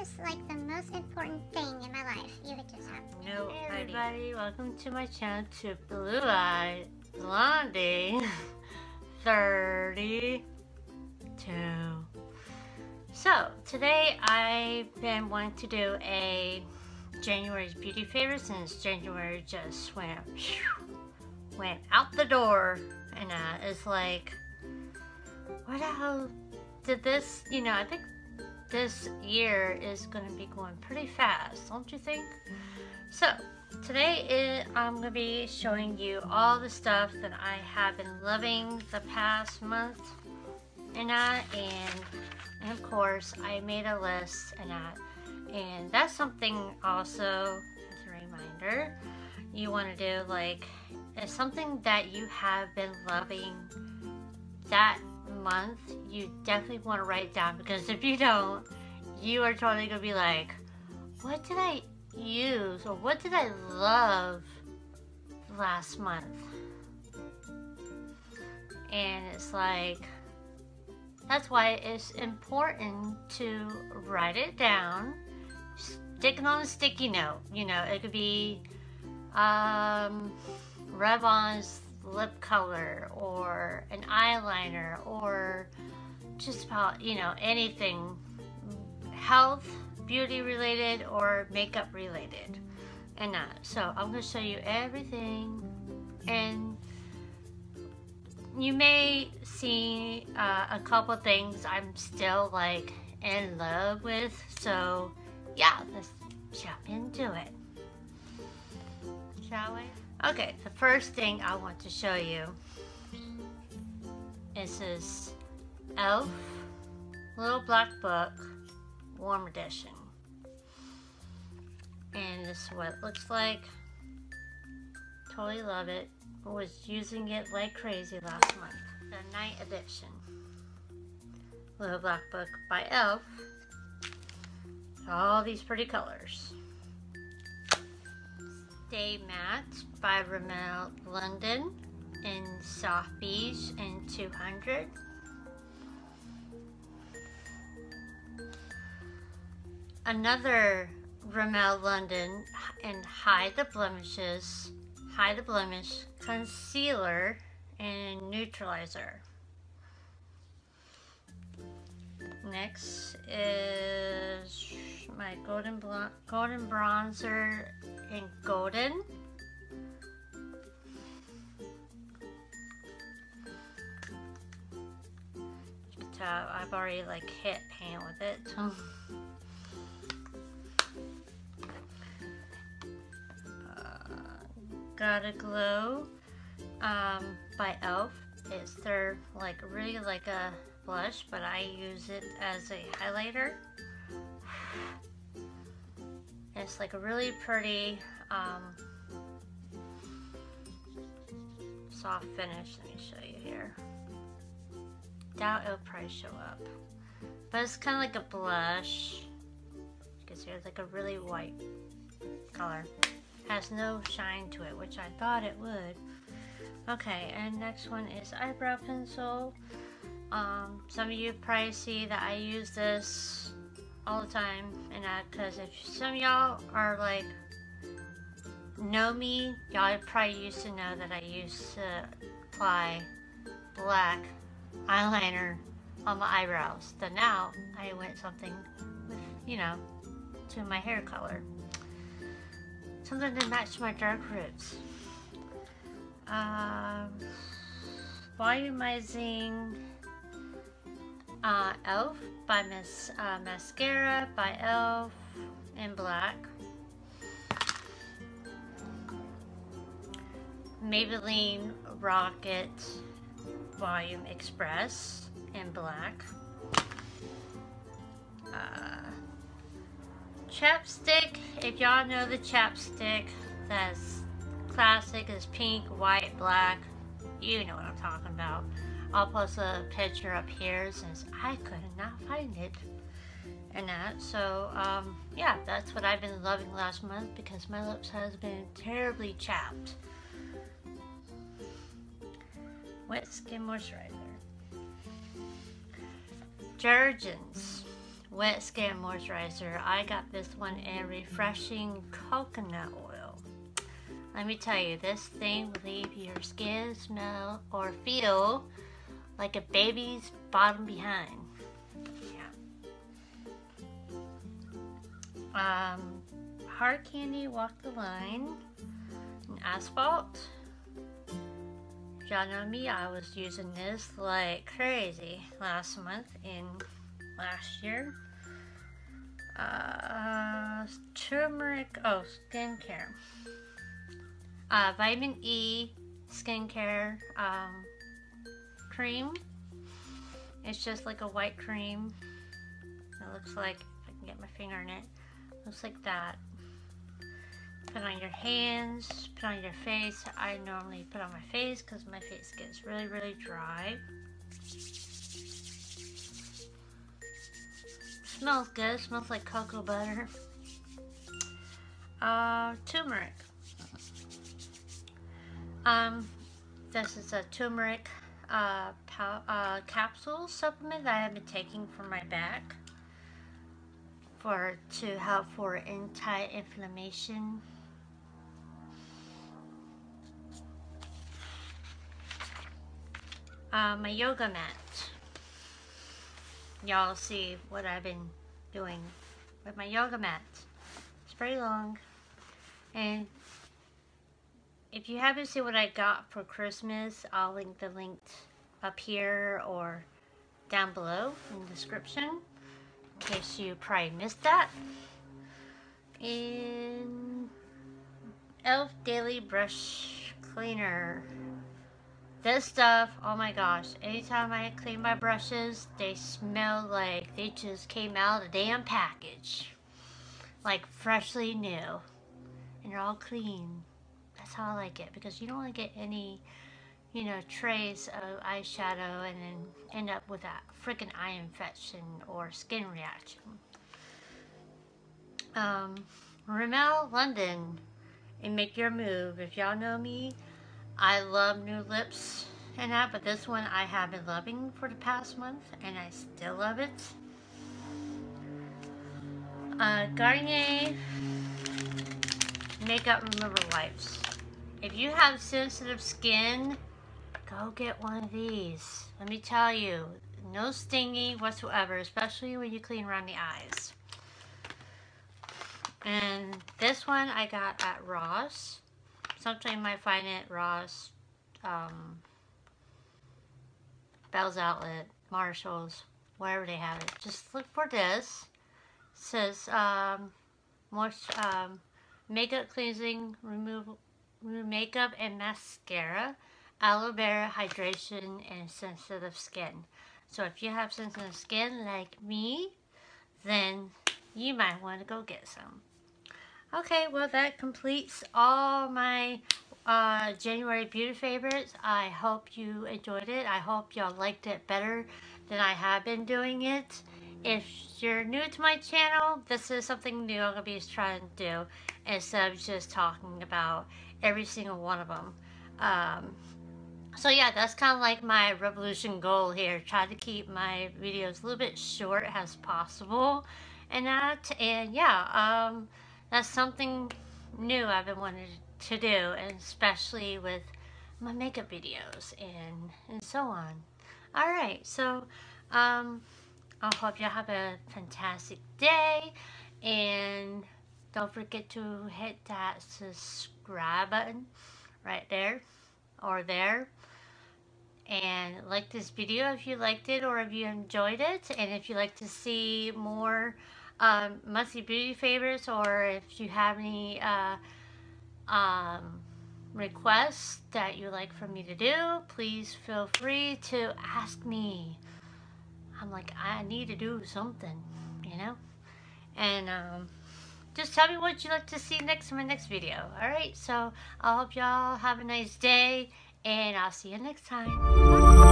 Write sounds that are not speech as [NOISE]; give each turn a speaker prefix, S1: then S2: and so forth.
S1: is like the most important thing in my life. You could just have.
S2: No, hey everybody, welcome to my channel to Blue Eye Blondie [LAUGHS] 32. So, today I've been wanting to do a January's beauty favorites since January just went, went out the door and uh, it's like, what the hell did this, you know, I think this year is going to be going pretty fast, don't you think? So, today is, I'm going to be showing you all the stuff that I have been loving the past month and that, and, and of course, I made a list and that, and that's something also, as a reminder, you want to do like, it's something that you have been loving that month, you definitely want to write down because if you don't, you are totally going to be like, what did I use or what did I love last month? And it's like, that's why it's important to write it down, stick it on a sticky note. You know, it could be um, lip color or an eyeliner or just about, you know, anything health, beauty related, or makeup related. And that. So I'm going to show you everything. And you may see uh, a couple things I'm still like in love with. So yeah, let's jump into it. Shall we? Okay, the first thing I want to show you is this e.l.f. Little Black Book Warm Edition. And this is what it looks like. Totally love it. Was using it like crazy last month. The Night Edition. Little Black Book by e.l.f. All these pretty colors. Stay Matte by Rimmel London in Soft Beige and 200. Another Rimmel London and Hide the Blemishes, Hide the Blemish Concealer and Neutralizer. Next is my golden golden bronzer in golden. I've already like hit paint with it. uh, Gotta Glow um, by e.l.f. It's their like really like a blush, but I use it as a highlighter. It's like a really pretty um, soft finish. Let me show you here. Doubt it'll probably show up. But it's kind of like a blush. You can see it's like a really white color. Has no shine to it, which I thought it would. Okay, and next one is eyebrow pencil. Um, some of you probably see that I use this all the time and that because if some y'all are like know me y'all probably used to know that I used to apply black eyeliner on my eyebrows then now I went something with you know to my hair color. Something to match my dark roots. Um, volumizing uh, e.l.f. by Miss uh, Mascara by e.l.f. in black. Maybelline Rocket Volume Express in black. Uh, chapstick, if y'all know the chapstick that's classic is pink, white, black. You know what I'm talking about. I'll post a picture up here since I could not find it and that. So, um, yeah, that's what I've been loving last month because my lips has been terribly chapped. Wet Skin Moisturizer. Jergens wet skin moisturizer. I got this one in refreshing coconut oil. Let me tell you, this thing will leave your skin smell or feel like a baby's bottom behind. Yeah. Um, hard candy, walk the line, and asphalt. Y'all know me, I was using this like crazy last month in last year. Uh, turmeric, oh, skincare. Uh, vitamin E skincare um, cream. It's just like a white cream. It looks like, if I can get my finger in it, looks like that. Put on your hands, put on your face. I normally put on my face because my face gets really, really dry. Smells good. Smells like cocoa butter. Uh, turmeric. Um, this is a turmeric uh, uh, capsule supplement that I have been taking for my back for to help for anti-inflammation. Uh, my yoga mat y'all see what I've been doing with my yoga mat. It's pretty long. And if you haven't seen what I got for Christmas, I'll link the link up here or down below in the description in case you probably missed that. And e.l.f. Daily Brush Cleaner. This stuff, oh my gosh, anytime I clean my brushes, they smell like they just came out of a damn package. Like freshly new. And they're all clean. That's how I like it because you don't want to get any, you know, trace of eyeshadow and then end up with that freaking eye infection or skin reaction. Um, Rimmel London and Make Your Move. If y'all know me, I love new lips and that, but this one I have been loving for the past month, and I still love it. Uh, Garnier Makeup Remover Wipes. If you have sensitive skin, go get one of these. Let me tell you, no stingy whatsoever, especially when you clean around the eyes. And this one I got at Ross sometimes you might find it Ross, um, Bealls Outlet, Marshalls, wherever they have it. Just look for this. It says um, um, makeup cleansing, remove makeup and mascara, aloe vera hydration, and sensitive skin. So if you have sensitive skin like me, then you might want to go get some. Okay, well that completes all my uh, January beauty favorites. I hope you enjoyed it. I hope y'all liked it better than I have been doing it. If you're new to my channel, this is something new I'm going to be trying to do instead of just talking about every single one of them. Um, so yeah, that's kind of like my revolution goal here. Try to keep my videos a little bit short as possible and that. And yeah, um, that's something new I've been wanting to do, and especially with my makeup videos and, and so on. Alright, so um, I hope you have a fantastic day, and don't forget to hit that subscribe button right there or there and like this video if you liked it or if you enjoyed it and if you'd like to see more um, monthly beauty favorites or if you have any uh, um, requests that you like for me to do, please feel free to ask me. I'm like, I need to do something, you know? And um, just tell me what you'd like to see next in my next video. Alright, so I hope y'all have a nice day, and I'll see you next time.